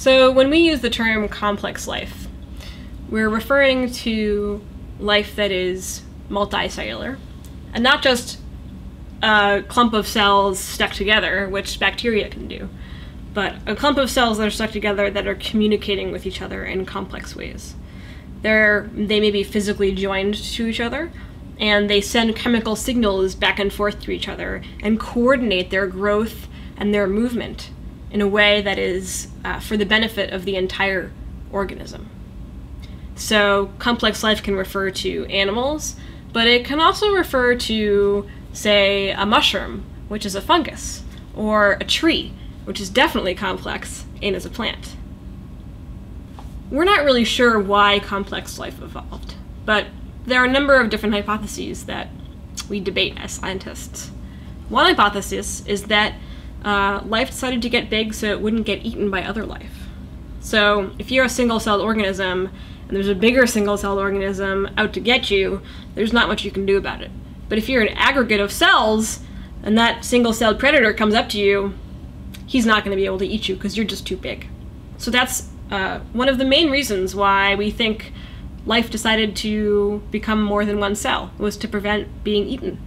So when we use the term complex life, we're referring to life that is multicellular, and not just a clump of cells stuck together, which bacteria can do, but a clump of cells that are stuck together that are communicating with each other in complex ways. They're, they may be physically joined to each other, and they send chemical signals back and forth to each other and coordinate their growth and their movement in a way that is uh, for the benefit of the entire organism. So, complex life can refer to animals, but it can also refer to, say, a mushroom, which is a fungus, or a tree, which is definitely complex and is a plant. We're not really sure why complex life evolved, but there are a number of different hypotheses that we debate as scientists. One hypothesis is that uh, life decided to get big so it wouldn't get eaten by other life. So, if you're a single celled organism and there's a bigger single celled organism out to get you, there's not much you can do about it. But if you're an aggregate of cells and that single celled predator comes up to you, he's not going to be able to eat you because you're just too big. So, that's uh, one of the main reasons why we think life decided to become more than one cell was to prevent being eaten.